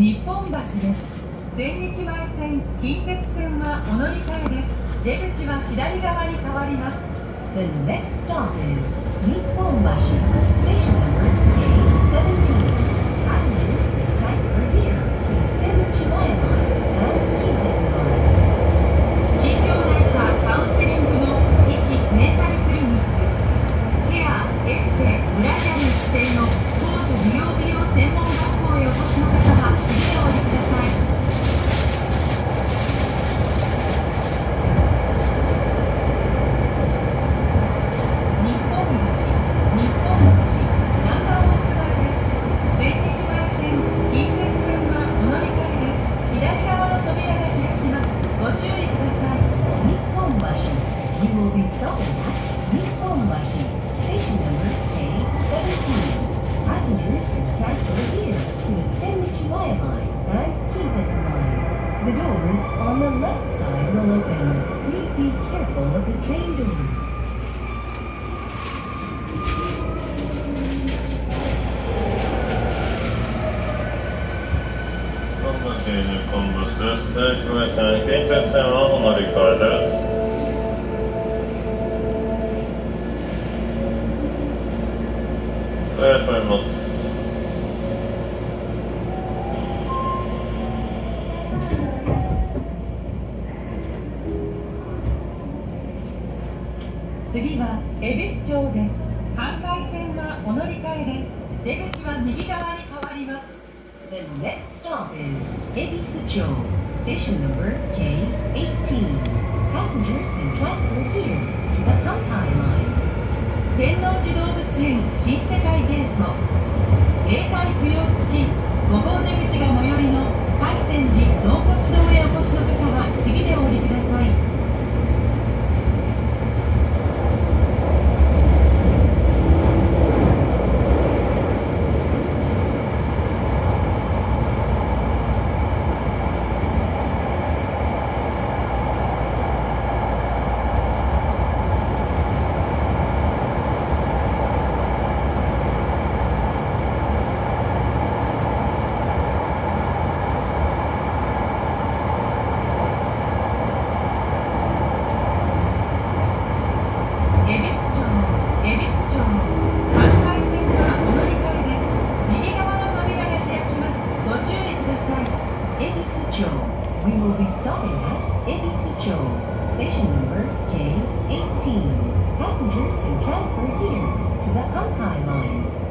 日本橋です。千日前線近鉄線はお乗り換えです。出口は左側に変わります。The next stop is 日本 doors on the left side will open. Please be careful of the train doors. Conversation 次は恵比寿町です阪海線はお乗り換えです出口は右側に変わります The next stop is 恵比寿町 Station number K18 Passengers can transfer here to the Hankai line 天王寺動物園新世界ゲート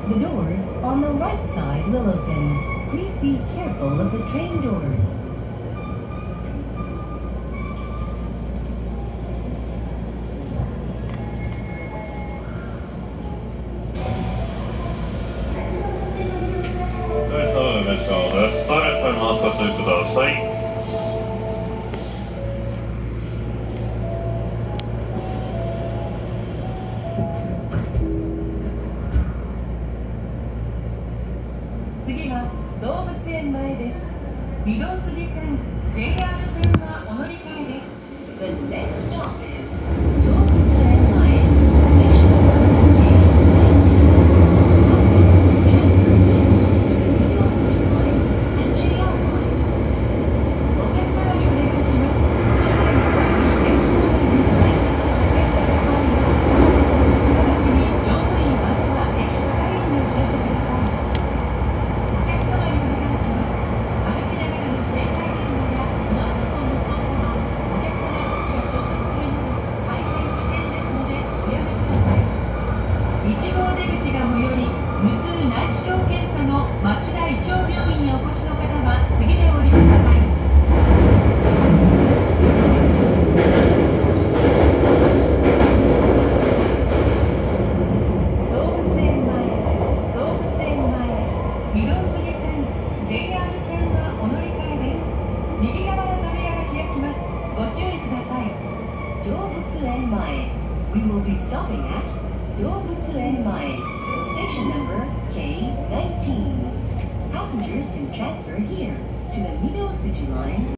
The doors on the right side will open. Please be careful of the train doors. 動物園前です。御堂筋線 JR 線はお乗り換えです。stopping at Dobutsuen station number K19. Passengers can transfer here to the Nido City Line.